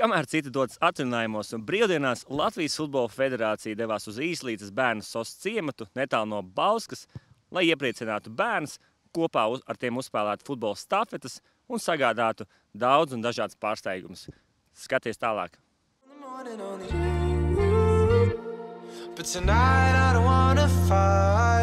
Kamēr citi dodas atvinājumos un brīvdienās, Latvijas Futbola Federācija devās uz īslītas bērnu sos ciematu netālu no Bauskas, lai iepriecinātu bērns, kopā ar tiem uzspēlētu futbola stafetas un sagādātu daudz un dažādas pārsteigumus. Skaties tālāk! But tonight I don't wanna fight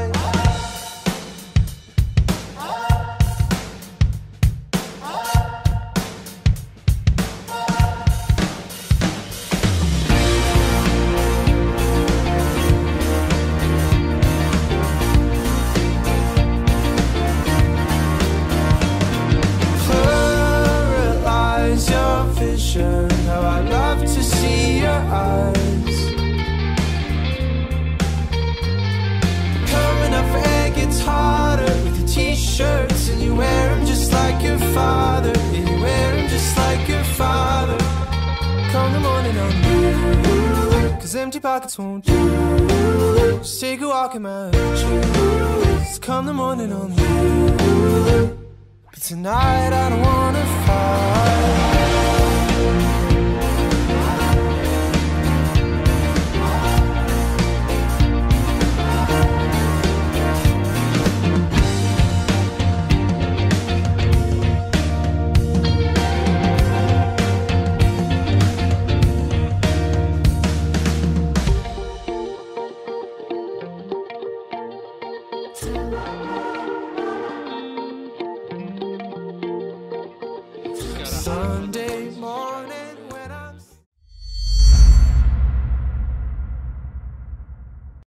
vision How I love to see your eyes. Coming up for air gets harder With your t-shirts. And you wear them just like your father. And you wear them just like your father. Come the morning on you. Cause empty pockets won't do. Just take a walk in my shoes Come the morning on you. But tonight I don't wanna Sunday